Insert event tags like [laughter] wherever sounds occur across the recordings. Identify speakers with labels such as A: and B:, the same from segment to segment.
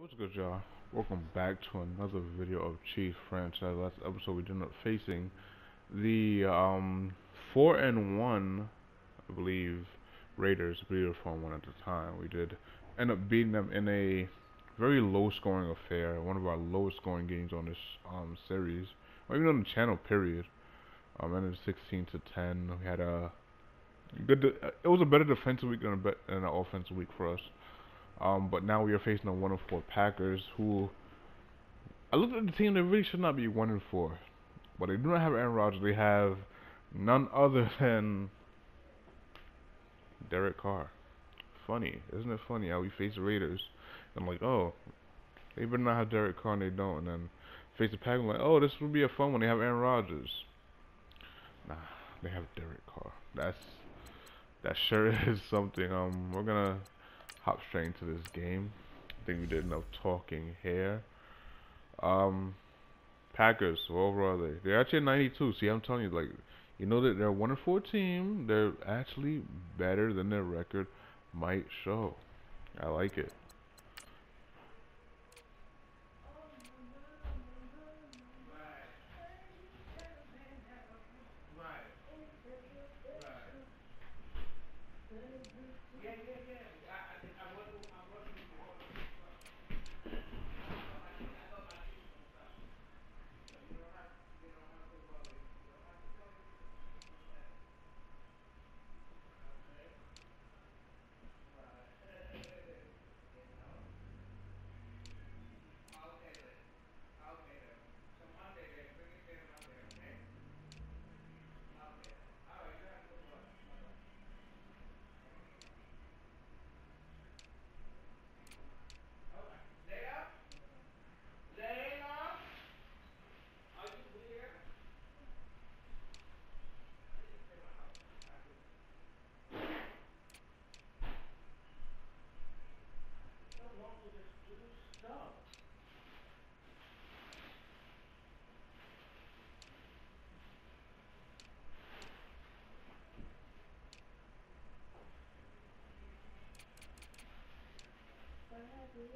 A: what's good y'all? Welcome back to another video of Chiefs franchise. Last episode we ended up facing the um four and one I believe Raiders, I believe four and one at the time. We did end up beating them in a very low scoring affair, one of our lowest scoring games on this um series. Or even on the channel period. Um ended sixteen to ten. We had a good it was a better defensive week than, a be than an offensive week for us. Um, but now we are facing the one and four Packers, who I looked at the team. They really should not be one and four, but they do not have Aaron Rodgers. They have none other [laughs] than Derek Carr. Funny, isn't it funny how we face the Raiders? I'm like, oh, they better not have Derek Carr, and they don't. And then face the Packers, like, oh, this would be a fun one. They have Aaron Rodgers. Nah, they have Derek Carr. That's that sure [laughs] is something. Um, we're gonna hop straight into this game. I think we did enough talking here. Um, Packers, what over are they? They're actually at 92. See, I'm telling you, like, you know that they're one and four team. They're actually better than their record might show. I like it. There's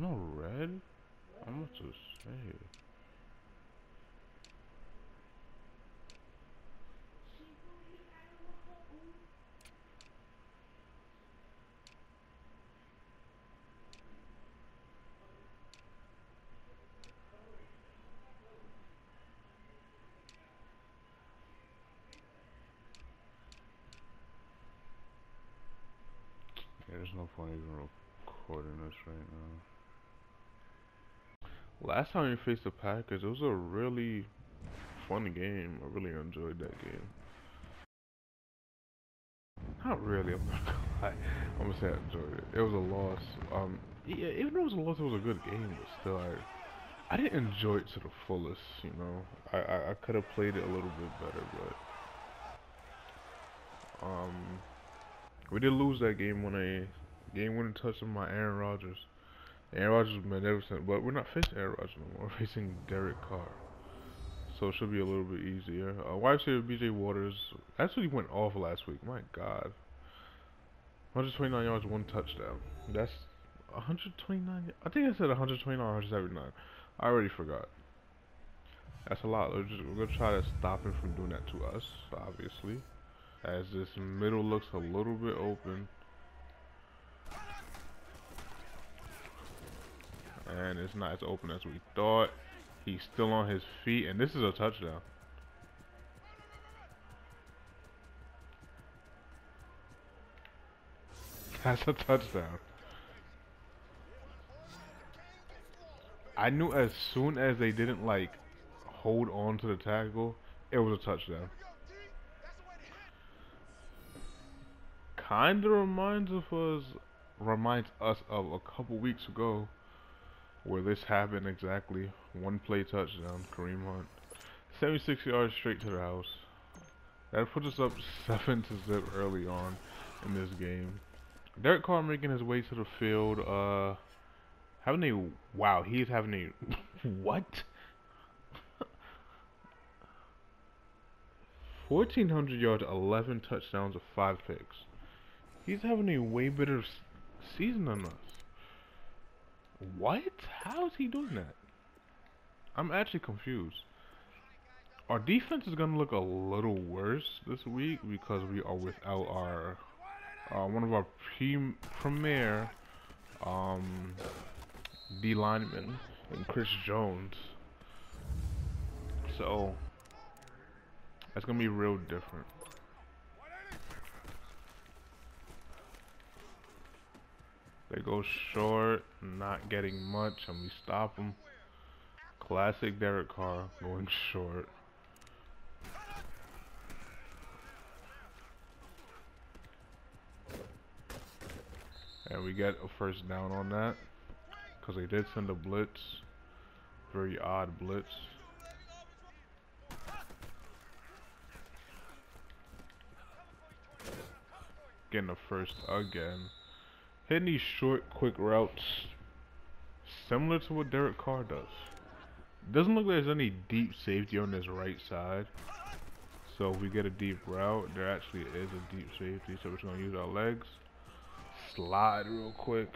A: no red? I'm not to say. There's no point even recording this right now. Last time we faced the Packers, it was a really fun game. I really enjoyed that game. Not really, I'm not [laughs] gonna lie. I'm gonna say I enjoyed it. It was a loss. Um, yeah, even though it was a loss, it was a good game, but still, I, I didn't enjoy it to the fullest, you know. I, I, I could have played it a little bit better, but, um, we did lose that game when a game winning touch from my Aaron Rodgers. Aaron Rodgers was magnificent, but we're not facing Aaron Rodgers anymore. [laughs] We're facing Derek Carr. So it should be a little bit easier. Uh, wide receiver BJ Waters actually went off last week. My God. 129 yards, one touchdown. That's 129. I think I said 129 179. I already forgot. That's a lot. We're, just, we're to try to stop him from doing that to us, obviously. As this middle looks a little bit open. And it's not as open as we thought. He's still on his feet, and this is a touchdown. [laughs] That's a touchdown. I knew as soon as they didn't like hold on to the tackle, it was a touchdown. Kinda reminds of us reminds us of a couple weeks ago where this happened exactly. One play touchdown, Kareem Hunt. 76 yards straight to the house. That puts us up [laughs] 7 to zip early on in this game. Derek Carr making his way to the field. Uh, having a wow, he's having a [laughs] what? 1,400 yards, 11 touchdowns, and 5 picks. He's having a way better season than us. What? How is he doing that? I'm actually confused. Our defense is going to look a little worse this week because we are without our uh, one of our pre premier um, D linemen and Chris Jones. So that's gonna be real different. They go short, not getting much, and we stop them. Classic Derek Carr going short. And we get a first down on that. Because they did send a blitz. Very odd blitz. Getting a first again. Hitting these short, quick routes. Similar to what Derek Carr does. Doesn't look like there's any deep safety on this right side. So if we get a deep route, there actually is a deep safety. So we're just to use our legs slide real quick.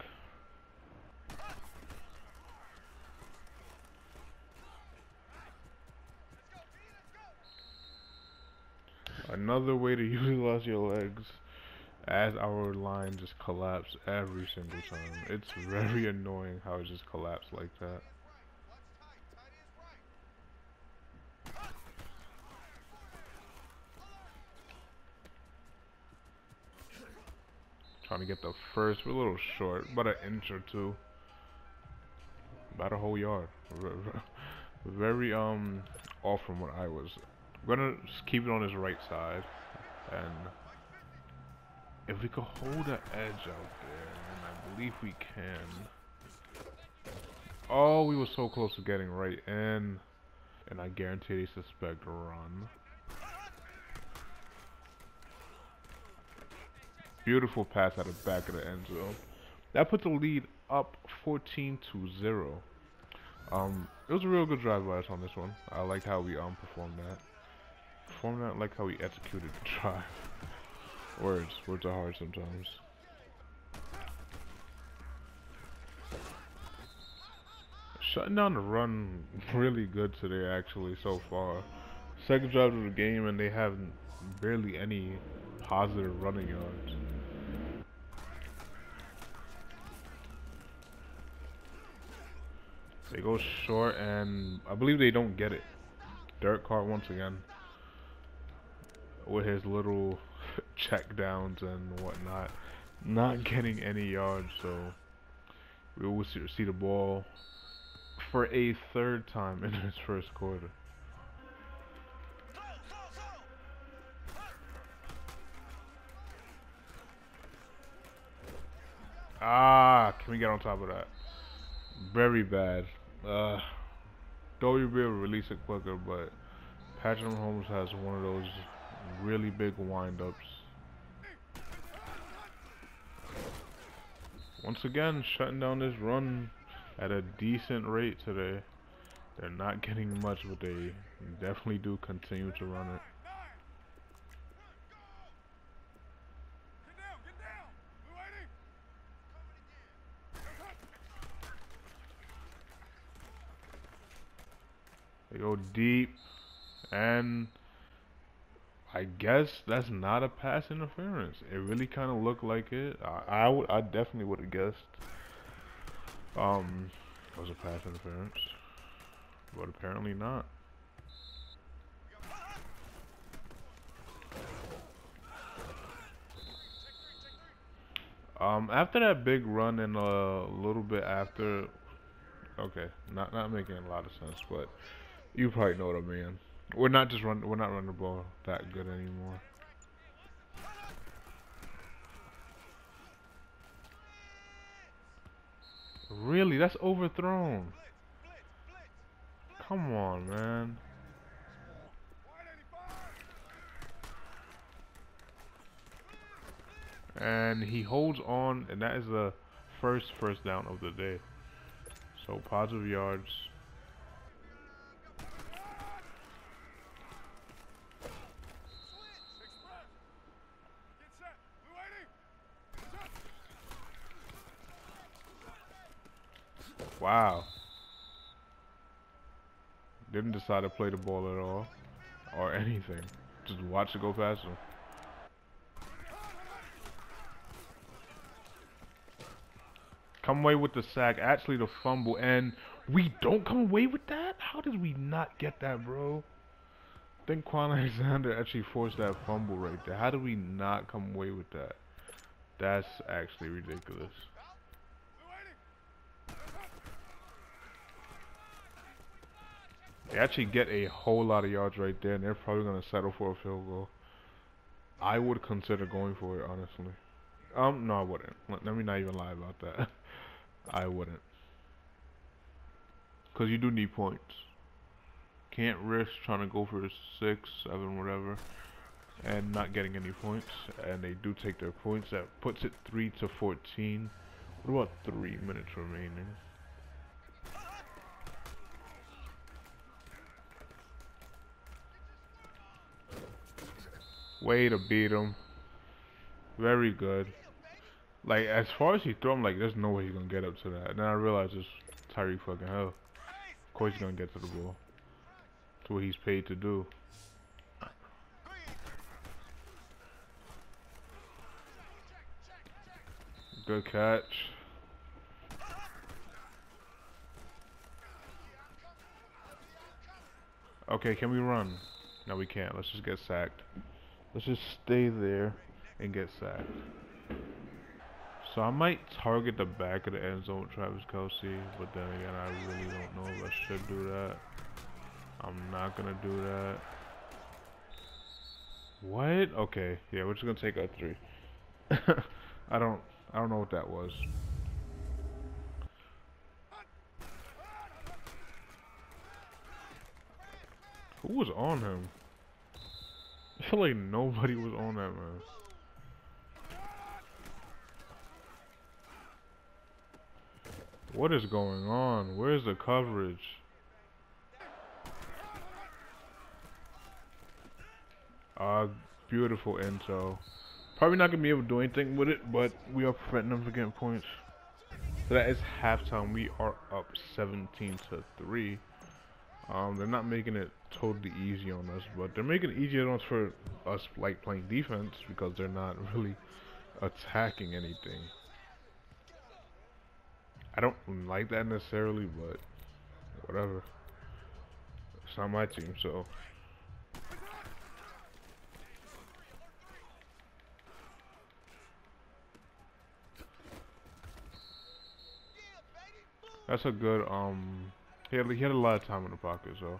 A: Another way to [laughs] utilize your legs as our line just collapse every single time. It's very annoying how it just collapsed like that. Trying to get the first. We're a little short, about an inch or two. About a whole yard. [laughs] Very um off from what I was. Gonna keep it on his right side, and if we could hold the edge out there, and I believe we can. Oh, we were so close to getting right in, and I guarantee they suspect a run. Beautiful pass of the back of the end zone. That put the lead up 14 to 0. Um, it was a real good drive by us on this one. I liked how we um performed that. Performed that, like how we executed the [laughs] drive. Words, words are hard sometimes. Shutting down the run [laughs] really good today, actually, so far. Second drive of the game, and they have barely any positive running yards. They go short, and I believe they don't get it. Derek Carr once again with his little check downs and whatnot, not getting any yards. So we will see the ball for a third time in this first quarter. Ah, can we get on top of that? Very bad. Uh, thought we'd be able to release it quicker, but Patrick Mahomes has one of those really big windups. Once again, shutting down this run at a decent rate today. They're not getting much, but they definitely do continue to run it. They go deep, and I guess that's not a pass interference. It really kind of looked like it. I, I, would, I definitely would have guessed. Um, it was a pass interference, but apparently not. Um, after that big run and a little bit after, okay, not not making a lot of sense, but you probably know what I mean. We're not just run. We're not running the ball that good anymore. Really? That's overthrown. Come on, man. And he holds on, and that is the first first down of the day. So positive yards. Wow. Didn't decide to play the ball at all. Or anything. Just watch it go past him. Come away with the sack. Actually, the fumble. And we don't come away with that? How did we not get that, bro? I think Kwon Alexander actually forced that fumble right there. How did we not come away with that? That's actually ridiculous. They actually get a whole lot of yards right there, and they're probably going to settle for a field goal. I would consider going for it, honestly. Um, no, I wouldn't. Let, let me not even lie about that. [laughs] I wouldn't. Because you do need points. Can't risk trying to go for six, seven, whatever, and not getting any points. And they do take their points. That puts it 3 to 14. What about 3 minutes remaining? Way to beat him. Very good. Like, as far as he threw him, like, there's no way he's gonna get up to that. And then I realized it's Tyreek fucking Hill. Of course he's gonna get to the ball. That's what he's paid to do. Good catch. Okay, can we run? No, we can't. Let's just get sacked. Let's just stay there and get sacked. So I might target the back of the end zone with Travis Kelce, but then again, I really don't know if I should do that. I'm not gonna do that. What? Okay, yeah, we're just gonna take our three. [laughs] I don't, I don't know what that was. Who was on him? I feel like nobody was on that man. What is going on? Where's the coverage? Ah, beautiful intel. Probably not gonna be able to do anything with it, but we are preventing them from getting points. So that is halftime. We are up 17 to 3. Um, they're not making it totally easy on us, but they're making it easier on us for us like playing defense because they're not [laughs] really attacking anything. I don't like that necessarily, but whatever. It's not my team, so. That's a good, um, he had, he had a lot of time in the pocket, so.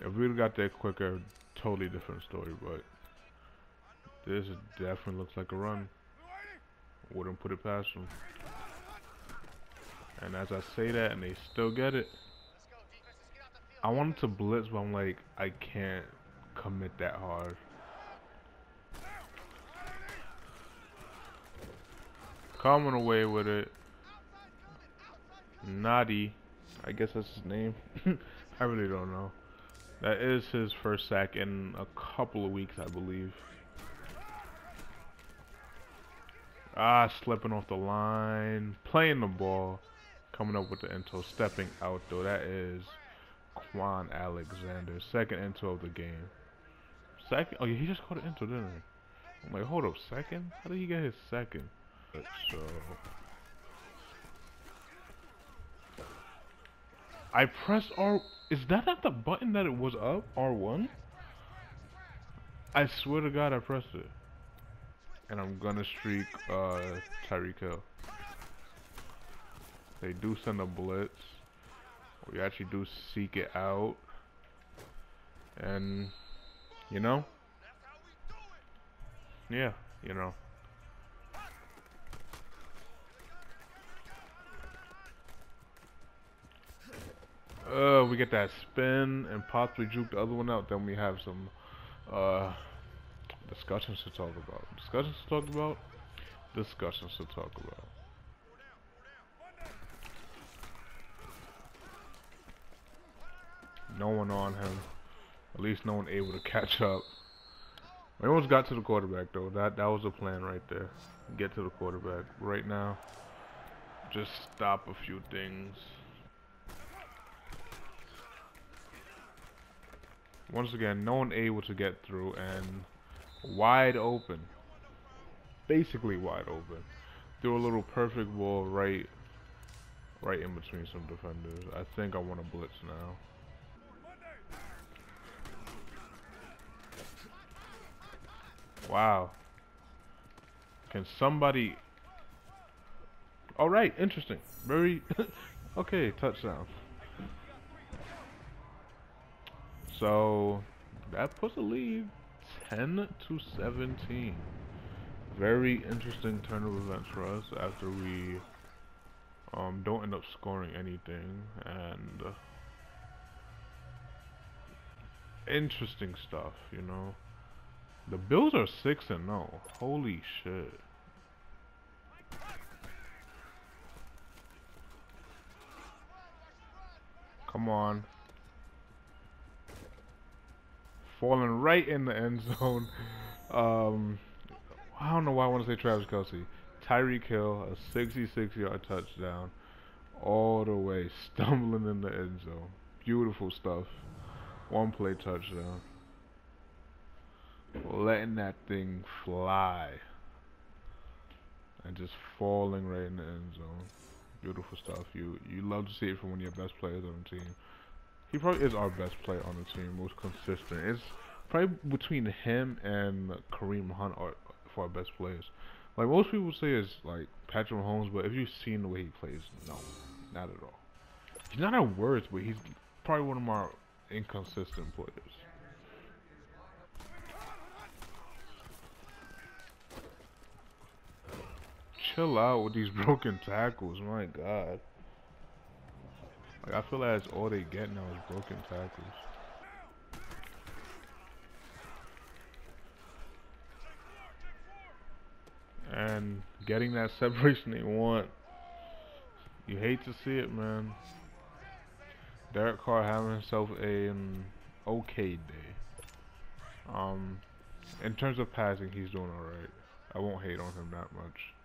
A: If we got there quicker, totally different story, but this definitely looks like a run. Wouldn't put it past them. And as I say that and they still get it, I wanted to blitz, but I'm like, I can't commit that hard. Coming away with it. Naughty. I guess that's his name. [laughs] I really don't know. That is his first sack in a couple of weeks, I believe. Ah, slipping off the line. Playing the ball. Coming up with the intel, stepping out though. That is Kwon Alexander. Second intel of the game. Second? Oh yeah, he just caught an intel, didn't he? I'm like, hold up, second? How did he get his second? So... I pressed R... Is that not the button that it was up? R1? I swear to God I pressed it. And I'm gonna streak uh, Tyreek Hill. They do send a blitz. We actually do seek it out. And, you know? Yeah, you know. If we get that spin and possibly juke the other one out, then we have some uh, discussions to talk about. Discussions to talk about? Discussions to talk about. No one on him. At least no one able to catch up. We almost got to the quarterback though. That that was the plan right there. Get to the quarterback. Right now, just stop a few things. Once again, no one able to get through and wide open. Basically wide open. Threw a little perfect ball right right in between some defenders. I think I want to blitz now. Wow. Can somebody... Alright, interesting. Very... [laughs] okay, touchdown. So, that puts a lead 10 to 17. Very interesting turn of events for us after we um, don't end up scoring anything. And... Uh, interesting stuff, you know. The Bills are 6 and 0. Holy shit. Come on. Falling right in the end zone. Um, I don't know why I want to say Travis Kelce. Tyreek Hill, a 66 yard touchdown. All the way, stumbling in the end zone. Beautiful stuff. One play touchdown letting that thing fly and just falling right in the end zone. Beautiful stuff. You you love to see it from one of your best players on the team. He probably is our best player on the team, most consistent. It's probably between him and Kareem Hunt are for our best players. Like most people say is like Patrick Mahomes, but if you've seen the way he plays, no, not at all. He's not at worst, but he's probably one of our inconsistent players. chill out with these [laughs] broken tackles. My God. Like I feel like that's all they get now is broken tackles. And getting that [laughs] separation they want. You hate to see it, man. Derek Carr having himself a, an okay day. Um, in terms of passing, he's doing alright. I won't hate on him that much.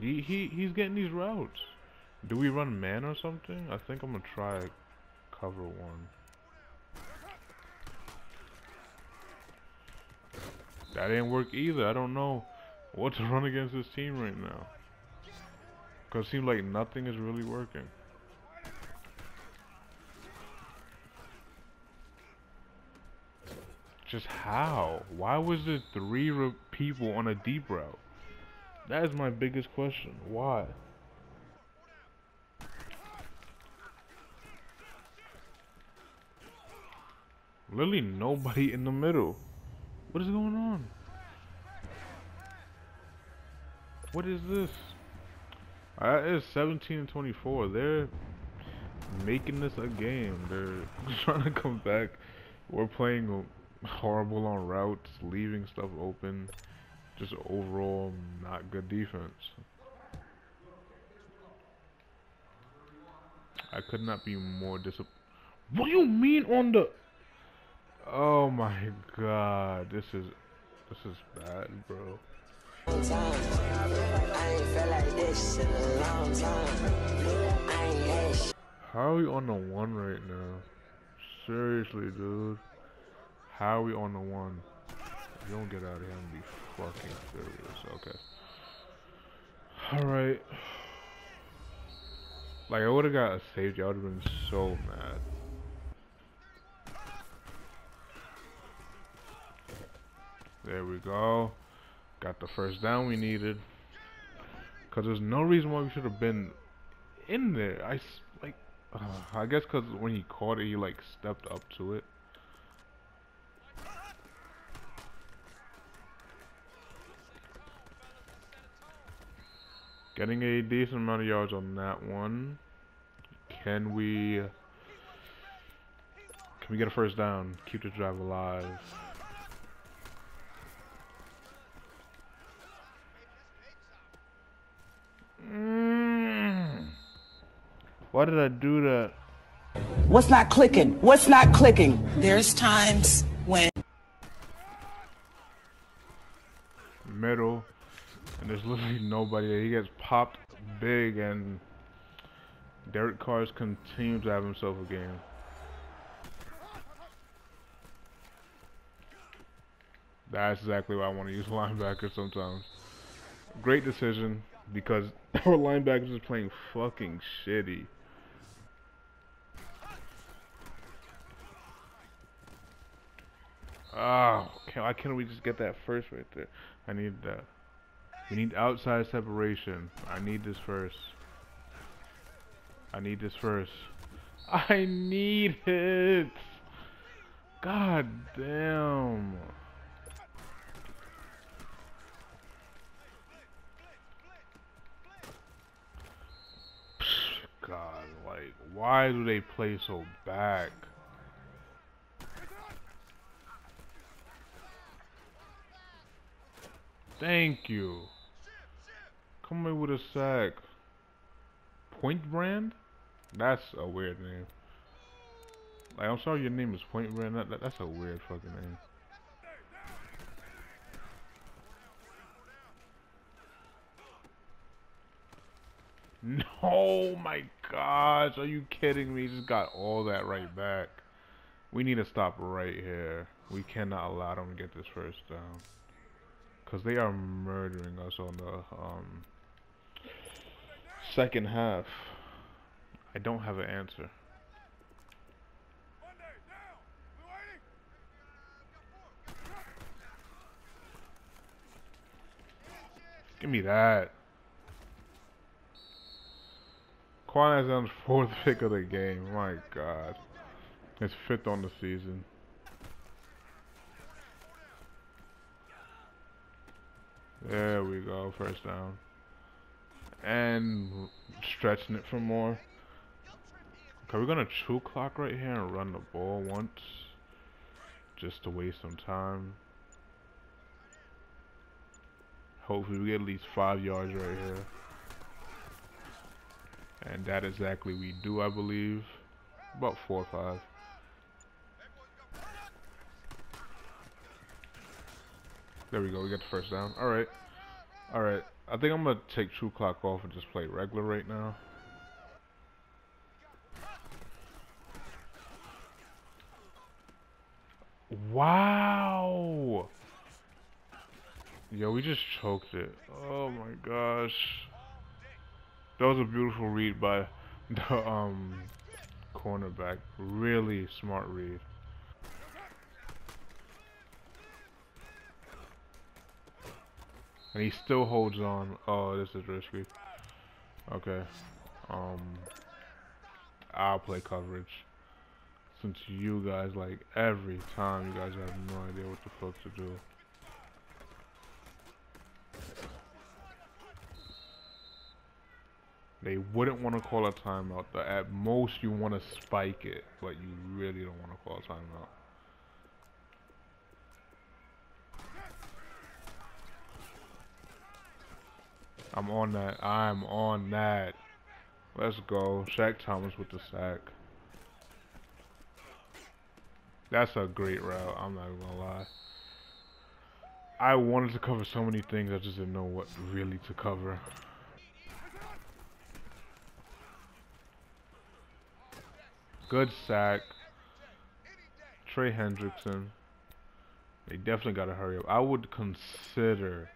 A: He he he's getting these routes. Do we run man or something? I think I'm gonna try cover one. That didn't work either. I don't know what to [laughs] run against this team right now. Cause it seems like nothing is really working. Just how? Why was there three people on a deep route? That is my biggest question. Why? Literally nobody in the middle. What is going on? What is this? Uh, it's 17 and 24. They're making this a game. They're [laughs] trying to come back. We're playing horrible on routes, leaving stuff open just overall not good defense. I could not be more disappointed. What do you mean on the? Oh my god, this is this is bad, bro. How are we on the one right now? Seriously, dude. How are we on the one? You don't get out of here, I'm Okay. Alright. Like, I would've got a safety. I would've been so mad. There we go. Got the first down we needed. Because there's no reason why we should have been in there. I, like, uh, [sighs] I guess because when he caught it, he, like, stepped up to it. Getting a decent amount of yards on that one. Can we... Can we get a first down? Keep the drive alive. Mm. Why did I do that?
B: What's not clicking? What's not clicking?
C: There's times when
A: middle and there's literally popped big and Derek Carr's continues to have himself a game. That's exactly why I want to use [laughs] linebackers sometimes. Great decision because [laughs] our linebackers is playing fucking shitty. Ah, oh, okay, why can't we just get that first right there? I need that. We need outside separation. I need this first. I need this first. I need it! God damn. God, like, why do they play so back? Thank you. Come in with a sack. Point Brand? That's a weird name. Like, I'm sorry your name is Point Brand. That, that, that's a weird fucking name. No, my gosh, are you kidding me? Just got all that right back. We need to stop right here. We cannot allow them to get this first down. Because they are murdering us on the um, second half. I don't have an answer. Give me that. Kwon has on [laughs] fourth pick of the game. My God. It's fifth on the season. There we go, first down. And stretching it for more. Okay, we're gonna true clock right here and run the ball once. Just to waste some time. Hopefully we get at least five yards right here. And that exactly we do, I believe. About four or five. There we go. We got the first down. All right. All right. I think I'm gonna take True Clock off and just play regular right now. Wow. Yo, we just choked it. Oh my gosh. That was a beautiful read by [laughs] the um cornerback. Really smart read. And he still holds on. Oh, this is risky. Okay. Um, I'll play coverage. Since you guys, like, every time you guys have no idea what the fuck to do. They wouldn't want to call a timeout. At most, you want to spike it, but you really don't want to call a timeout. I'm on that. I'm on that. Let's go. Shaq Thomas with the sack. That's a great route. I'm not gonna lie. I wanted to cover so many things. I just didn't know what really to cover. Good sack. Trey Hendrickson. They definitely got to hurry up. I would consider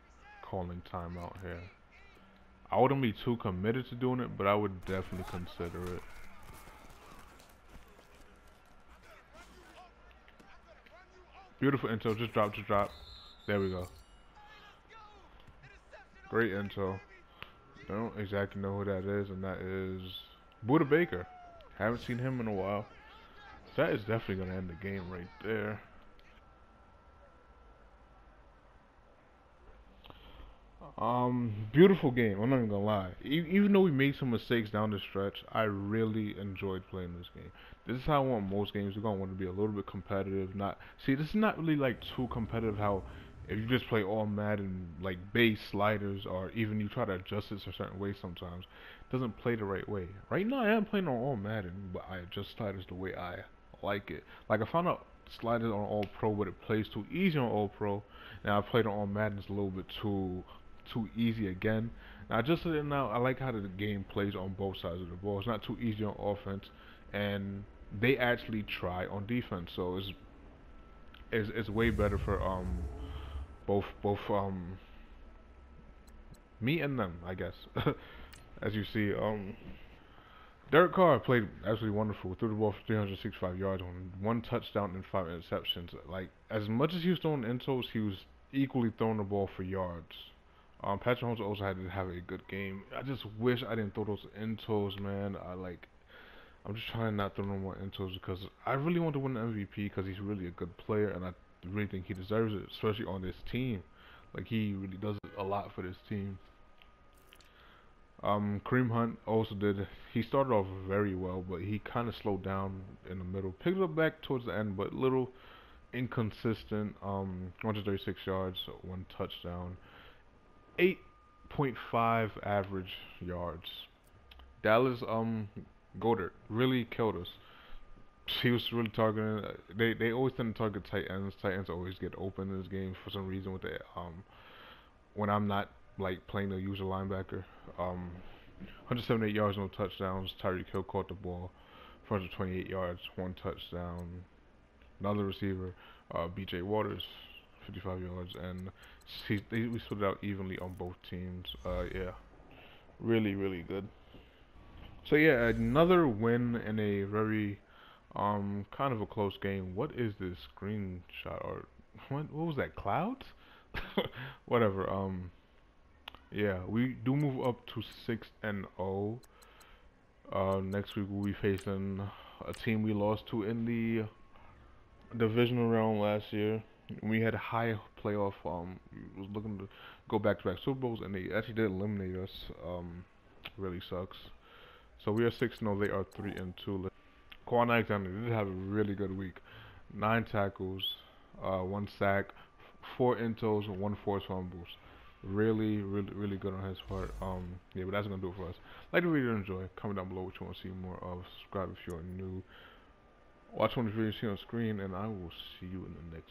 A: calling timeout here. I wouldn't be too committed to doing it, but I would definitely consider it. Beautiful intel, just drop, just drop. There we go. Great intel. Don't exactly know who that is, and that is Budda Baker. Haven't seen him in a while. That is definitely going to end the game right there. Um, beautiful game. I'm not even gonna lie. Even though we made some mistakes down the stretch, I really enjoyed playing this game. This is how I want most games. We're gonna want to be a little bit competitive. Not see, this is not really like too competitive. How if you just play all Madden like base sliders, or even you try to adjust it a certain way, sometimes doesn't play the right way. Right now, I am playing on all Madden, but I adjust sliders the way I like it. Like I found out sliders on All Pro, but it plays too easy on All Pro. Now I played on All Madden, a little bit too too easy again. Now just now, I like how the game plays on both sides of the ball. It's not too easy on offense, and they actually try on defense. So it's it's, it's way better for um both both um me and them, I guess. [laughs] As you see, um Derek Carr played absolutely wonderful. Threw the ball for 365 yards on one touchdown and five interceptions. Like as much as he was throwing intos, he was equally throwing the ball for yards. Um, Patrick Mahomes also had to have a good game. I just wish I didn't throw those intos, man. I like. I'm just trying not to throw no more intos because I really want to win the MVP because he's really a good player and I really think he deserves it, especially on this team. Like he really does a lot for this team. Um, Kareem Hunt also did. He started off very well, but he kind of slowed down in the middle. Picked up back towards the end, but little inconsistent. Um, 136 yards, one touchdown, 8.5 average yards. Dallas um Goedert really killed us. He was really targeting. They they always tend to target tight ends. Tight ends always get open in this game for some reason with the um when I'm not like playing the user linebacker. Um, 178 yards, no touchdowns. Tyreek Hill caught the ball, 428 yards, one touchdown. Another receiver, uh, B.J. Waters, 55 yards, and he, they, we split it out evenly on both teams. Uh, yeah, really, really good. So yeah, another win in a very um kind of a close game. What is this screenshot or [laughs] what? What was that? Clouds? [laughs] Whatever. Um. Yeah, we do move up to six and zero. Uh, next week we'll be facing a team we lost to in the divisional round last year. We had a high playoff. Um, was looking to go back to back Super Bowls, and they actually did eliminate us. Um, really sucks. So we are six and zero. They are three and two. Kwon Alexander did have a really good week. Nine tackles, uh, one sack, four intos, and one forced fumbles really, really, really good on his part. Um, yeah, but that's gonna do it for us. Like the video, enjoy. Comment down below what you want to see more of. Subscribe if you're new. Watch one of the videos here on screen, and I will see you in the next